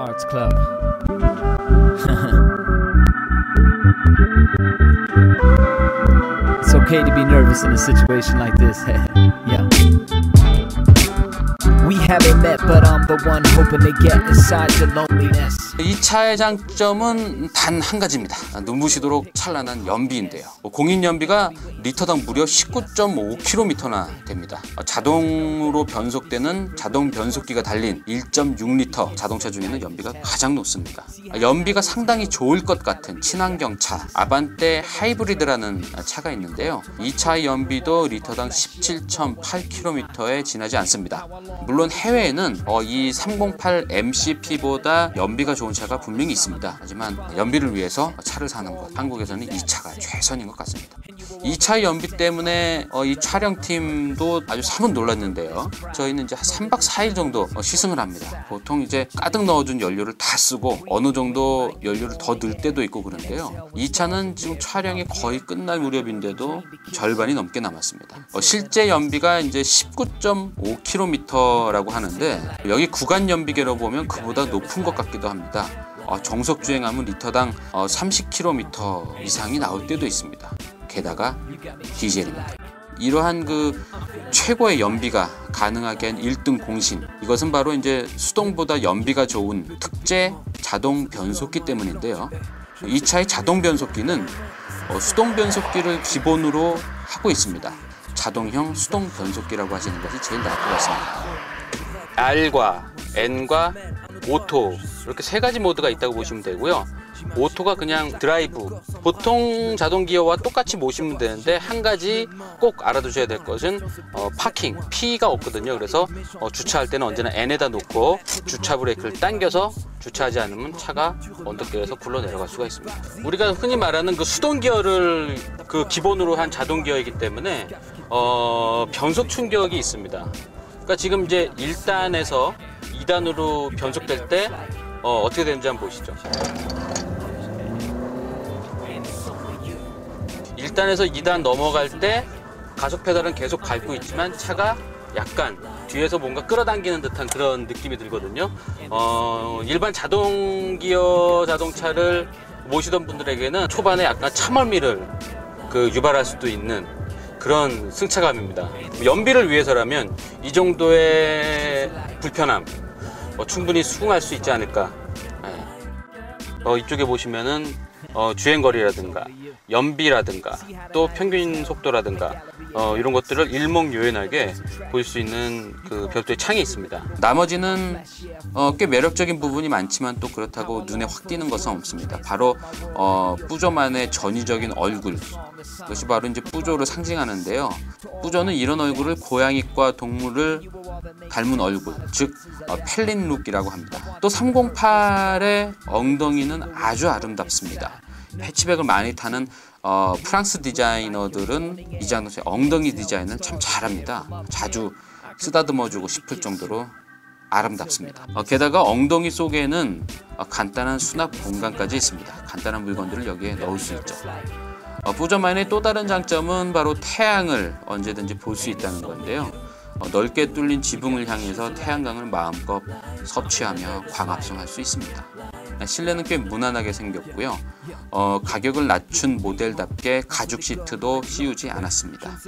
Hearts Club. it's okay to be nervous in a situation like this. yeah. We haven't met, but I'm the one hoping to get inside your loneliness. 이 차의 장점은 단 한 가지입니다. 눈부시도록 찬란한 연비인데요. 공인 연비가 리터당 무려 19.5km나 됩니다. 자동으로 변속되는 자동 변속기가 달린 1.6L 자동차 중에는 연비가 가장 높습니다. 연비가 상당히 좋을 것 같은 친환경 차 아반떼 하이브리드라는 차가 있는데요. 이 차의 연비도 리터당 17.8km에 지나지 않습니다. 물론 해외에는 이 308 MCP보다 연비가 좋은 차가 분명히 있습니다. 하지만 연비를 위해서 차를 사는 것 한국에서는 이 차가 최선인 것 같습니다. 이 차의 연비 때문에 어, 이 촬영팀도 아주 사뭇 놀랐는데요. 저희는 이제 한 3박 4일 정도 어, 시승을 합니다. 보통 이제 가득 넣어준 연료를 다 쓰고 어느 정도 연료를 더 넣을 때도 있고 그런데요. 이 차는 지금 촬영이 거의 끝날 무렵인데도 절반이 넘게 남았습니다. 어, 실제 연비가 이제 19.5km라고 하는데 여기 구간 연비계로 보면 그보다 높은 것 같기도 합니다. 어, 정속 주행하면 리터당 어, 30km 이상이 나올 때도 있습니다. 게다가 디젤입니다. 이러한 그 최고의 연비가 가능하게 한 1등 공신 이것은 바로 이제 수동보다 연비가 좋은 특제 자동 변속기 때문인데요. 이 차의 자동 변속기는 어, 수동 변속기를 기본으로 하고 있습니다. 자동형 수동 변속기라고 하시는 것이 제일 나을 것 같습니다. R과 N과 auto 이렇게 세 가지 모드가 있다고 보시면 되고요. auto가 그냥 드라이브. 보통 자동 기어와 똑같이 모시면 되는데 한 가지 꼭 알아두셔야 될 것은 어, parking. P가 없거든요. 그래서 어, 주차할 때는 언제나 N에다 놓고 주차 브레이크를 당겨서 주차하지 않으면 차가 언덕길에서 굴러 내려갈 수가 있습니다. 우리가 흔히 말하는 그 수동 기어를 그 기본으로 한 자동 기어이기 때문에 어, 변속 충격이 있습니다. 그러니까 지금 이제 1단에서 2단으로 변속될 때 어, 어떻게 되는지 한번 보시죠 1단에서 2단 넘어갈 때 가속 페달은 계속 밟고 있지만 차가 약간 뒤에서 뭔가 끌어당기는 듯한 그런 느낌이 들거든요. 어, 일반 자동 기어 자동차를 모시던 분들에게는 초반에 약간 차멀미를 그 유발할 수도 있는 그런 승차감입니다. 연비를 위해서라면 이 정도의 불편함 어, 충분히 수긍할 수 있지 않을까. 네. 어, 이쪽에 보시면은 어, 주행거리라든가 연비라든가 또 평균 속도라든가 어, 이런 것들을 일목요연하게 볼 수 있는 그 별도의 창이 있습니다. 나머지는 어, 꽤 매력적인 부분이 많지만 또 그렇다고 눈에 확 띄는 것은 없습니다. 바로 어, 뿌조만의 전위적인 얼굴 이것이 바로 이제 뿌조를 상징하는데요. 뿌조는 이런 얼굴을 고양이과 동물을 닮은 얼굴, 즉 어, 펠린 룩이라고 합니다. 또 308의 엉덩이는 아주 아름답습니다. 패치백을 많이 타는 어, 프랑스 디자이너들은 이 자동차의 엉덩이 디자인을 참 잘합니다. 자주 쓰다듬어주고 싶을 정도로 아름답습니다. 어, 게다가 엉덩이 속에는 어, 간단한 수납 공간까지 있습니다. 간단한 물건들을 여기에 넣을 수 있죠. 어, 부저만의 또 다른 장점은 바로 태양을 언제든지 볼 수 있다는 건데요. 어, 넓게 뚫린 지붕을 향해서 태양광을 마음껏 섭취하며 광합성할 수 있습니다. 실내는 꽤 무난하게 생겼고요. 어, 가격을 낮춘 모델답게 가죽 시트도 씌우지 않았습니다.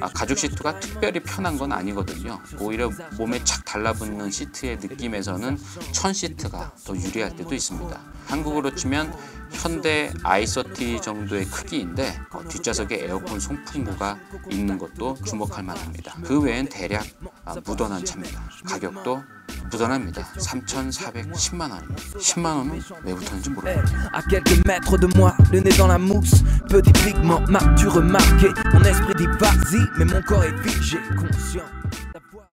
아, 가죽 시트가 특별히 편한 건 아니거든요. 오히려 몸에 착 달라붙는 시트의 느낌에서는 천 시트가 더 유리할 때도 있습니다. 한국으로 치면 현대 아이서티 정도의 크기인데 어, 뒷좌석에 에어컨 송풍구가 있는 것도 주목할 만합니다. 그 외엔 대략 아, 무던한 차입니다. 가격도 무던합니다. 3,410만 원입니다. 10만 원은 왜 붙었는지 모르겠네요. De moi, le nez dans la mousse, petit pigment, m'as-tu remarqué Mon esprit dit vas-y, mais mon corps est figé, conscient.